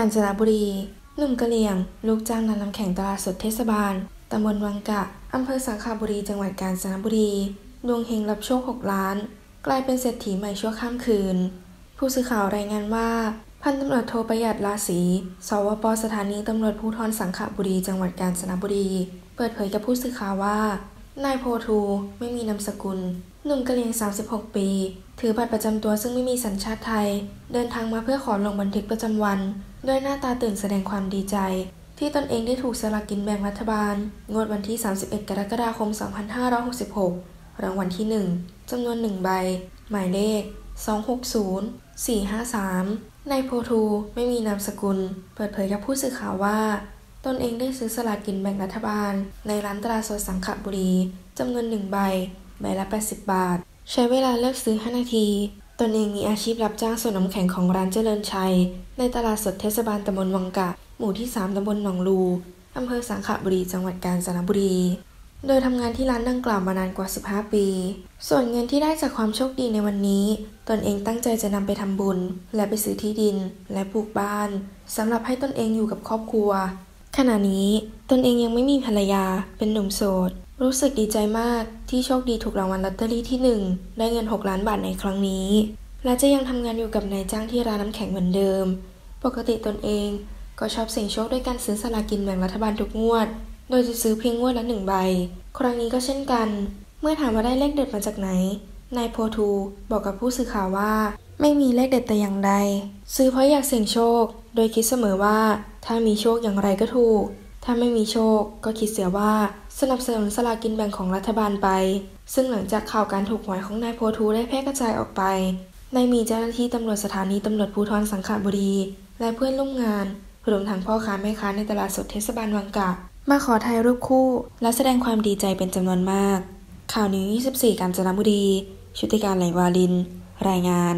กาญจนบุรี หนุ่มกะเหลี่ยง ลูกจ้างนำน้ำแข็งตลาดสดเทศบาล ตำบลวังกะ อำเภอสังขบุรี จังหวัดกาญจนบุรี ดวงเฮงรับโชค 6 ล้าน กลายเป็นเศรษฐีใหม่ชั่วข้ามคืน ผู้สื่อข่าวรายงานว่า พันตำรวจโทประหยัดราศี สวปสถานีตำรวจภูธรสังขบุรี จังหวัดกาญจนบุรี เปิดเผยกับผู้สื่อข่าวว่า นายโพทูไม่มีนามสกุล หนุ่มกะเหรี่ยง 36 ปี ถือบัตรประจำตัวซึ่งไม่มีสัญชาติไทย เดินทางมาเพื่อขอลงบันทึกประจำวัน ด้วยหน้าตาตื่นแสดงความดีใจ ที่ตนเองได้ถูกสลากกินแบ่งรัฐบาล งวดวันที่ 31 กรกฎาคม 2566 รางวัลที่ 1จำนวน 1 ใบ หมายเลข 260 453นายโพทูไม่มีนามสกุล เปิดเผยกับผู้สื่อข่าวว่า ตนเองได้ซื้อสลากกินแบ่งรัฐบาล ในร้านตลาดสดสังขบุรีจำนวน 1 ใบ ใบละ 80 บาท ใช้เวลาเลือกซื้อ 5 นาที ตนเองมีอาชีพรับจ้างส่งน้ำแข็งของร้านเจริญชัย ในตลาดสดเทศบาลตำบลวังกะ หมู่ที่ 3ตำบลหนองลูอำเภอสังขบุรี จังหวัดกาญจนบุรี โดยทำงานที่ร้านดังกล่าวมานานกว่า 15 ปี ส่วนเงินที่ได้จากความโชคดีในวันนี้ ตนเองตั้งใจจะนำไปทำบุญ และไปซื้อที่ดิน และปลูกบ้านสำหรับให้ตนเองอยู่กับครอบครัว ขณะนี้ตนเองยังไม่มีภรรยา เป็นหนุ่มโสด รู้สึกดีใจมากที่โชคดีถูกรางวัลลอตเตอรี่ที่ 1 ได้เงิน 6 ล้านบาทในครั้งนี้ และจะยังทำงานอยู่กับนายจ้างที่ร้านน้ำแข็งเหมือนเดิม ปกติตนเองก็ชอบเสี่ยงโชคด้วยการซื้อสลากินแบ่งรัฐบาลทุกงวด โดยจะซื้อเพียงงวดละหนึ่งใบ ครั้งนี้ก็เช่นกัน เมื่อถามว่าได้เลขเด็ดมาจากไหน นายโพทูบอกกับผู้สื่อข่าวว่า ไม่มีเลขเด็ดแต่อย่างใด ซื้อเพราะอยากเสี่ยงโชค โดยคิดเสมอว่า ถ้ามีโชคอย่างไรก็ถูก ถ้าไม่มีโชคก็คิดเสียว่าสนับสนุนสลากินแบ่งของรัฐบาลไป ซึ่งหลังจากข่าวการถูกหวยของนายโพทูได้แพร่กระจายออกไปได้มีเจ้าหน้าที่ตำรวจสถานีตำรวจภูธรสังขบุรี และเพื่อนร่วมงานรวมทั้งพ่อค้าแม่ค้าในตลาดสดเทศบาลวังกะ มาขอถ่ายรูปคู่ และแสดงความดีใจเป็นจำนวนมาก ข่าวนี้24 กาญจนบุรี ชุติการไหลวาลิน รายงาน